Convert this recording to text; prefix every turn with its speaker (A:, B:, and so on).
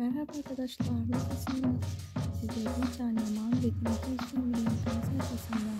A: Merhaba arkadaşlar, ben Esin Size bir tane mal ve dinlediğiniz için bir sayfasından